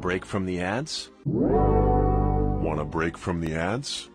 break from the ads? Want a break from the ads?